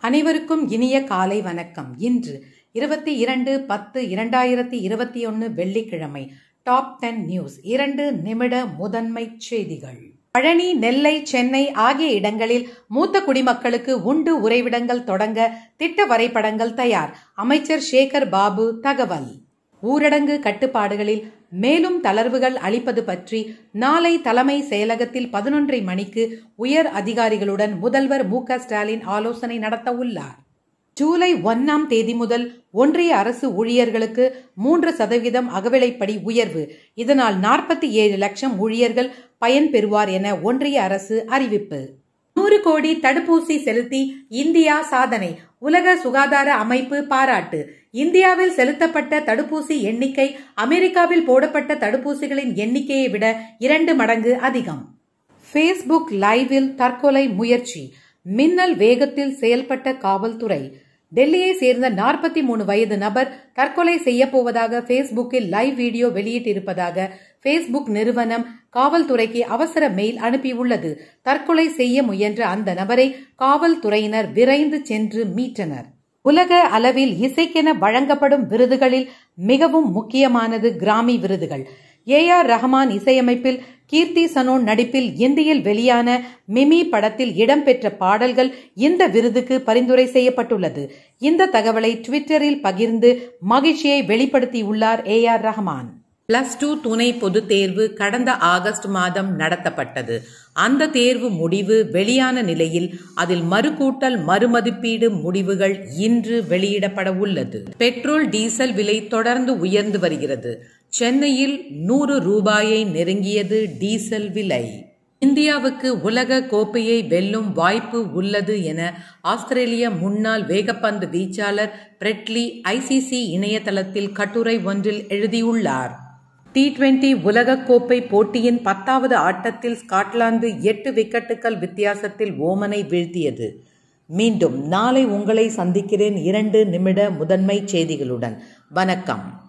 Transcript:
அனைவருக்கும் இனிய காலை வணக்கம். இன்று இருபத்தி இரண்டு பத்து இரண்டாயிரத்தி இருபத்தி ஒன்று வெள்ளிக்கிழமை டாப் டென் நியூஸ். இரண்டு நிமிட முதன்மை செய்திகள். பழனி நெல்லை சென்னை ஆகிய இடங்களில் மூத்த குடிமக்களுக்கு உண்டு உறைவிடங்கள் தொடங்க திட்ட வரைபடங்கள் தயார். அமைச்சர் சேகர் பாபு தகவல். ஊரடங்கு கட்டுப்பாடுகளில் மேலும் தளர்வுகள் அளிப்பது பற்றி நாளை தலைமை செயலகத்தில் பதினொன்றை மணிக்கு உயர் அதிகாரிகளுடன் முதல்வர் மு ஸ்டாலின் ஆலோசனை நடத்த உள்ளார். ஜூலை ஒன்னாம் தேதி முதல் ஒன்றிய அரசு ஊழியர்களுக்கு மூன்று சதவீதம் அகவிலைப்படி உயர்வு. இதனால் நாற்பத்தி ஏழு லட்சம் ஊழியர்கள் பயன்பெறுவார் என ஒன்றிய அரசு அறிவிப்பு. நூறு கோடி தடுப்பூசி செலுத்தி இந்தியா சாதனை. உலக சுகாதார அமைப்பு பாராட்டு. இந்தியாவில் செலுத்தப்பட்ட தடுப்பூசி எண்ணிக்கை அமெரிக்காவில் போடப்பட்ட தடுப்பூசிகளின் எண்ணிக்கையை விட இரண்டு மடங்கு அதிகம். ஃபேஸ்புக் லைவில் தற்கொலை முயற்சி. மின்னல் வேகத்தில் செயல்பட்ட காவல்துறை. டெல்லியை சேர்ந்த நாற்பத்தி மூணு வயது நபர் தற்கொலை செய்ய போவதாக ஃபேஸ்புக்கில் லைவ் வீடியோ வெளியிட்டிருப்பதாக ஃபேஸ்புக் நிறுவனம் காவல்துறைக்கு அவசர மெயில் அனுப்பியுள்ளது. தற்கொலை செய்ய முயன்ற அந்த நபரை காவல்துறையினர் விரைந்து சென்று மீட்டனர். உலக அளவில் இசைக்கென வழங்கப்படும் விருதுகளில் மிகவும் முக்கியமானது கிராமி விருதுகள். ஏ ஆர் ரஹ்மான் இசையமைப்பில் கீர்த்தி சனோன் நடிப்பில் இந்தியில் வெளியான மிமி படத்தில் இடம்பெற்ற பாடல்கள் இந்த விருதுக்கு பரிந்துரை செய்யப்பட்டுள்ளது. இந்த தகவலை ட்விட்டரில் பகிர்ந்து மகிழ்ச்சியை வெளிப்படுத்தியுள்ளார் A R Rahman. Plus two துணை பொது தேர்வு கடந்த ஆகஸ்ட் மாதம் நடத்தப்பட்டது. அந்த தேர்வு முடிவு வெளியான நிலையில் அதில் மறுகூட்டல் மறுமதிப்பீடு முடிவுகள் இன்று வெளியிடப்பட உள்ளது. பெட்ரோல் டீசல் விலை தொடர்ந்து உயர்ந்து வருகிறது. சென்னையில் நூறு ரூபாயை நெருங்கியது டீசல் விலை. இந்தியாவுக்கு உலக கோப்பையை வெல்லும் வாய்ப்பு உள்ளது என ஆஸ்திரேலிய முன்னாள் வேகப்பந்து வீச்சாளர் பிரெட்லி ஐசிசி இணையதளத்தில் கட்டுரை ஒன்றில் எழுதியுள்ளார். டி டுவெண்டி உலகக்கோப்பை போட்டியின் பத்தாவது ஆட்டத்தில் ஸ்காட்லாந்து எட்டு விக்கெட்டுகள் வித்தியாசத்தில் ஓமனை வீழ்த்தியது. மீண்டும் நாளை உங்களை சந்திக்கிறேன் இரண்டு நிமிட முதன்மை செய்திகளுடன். வணக்கம்.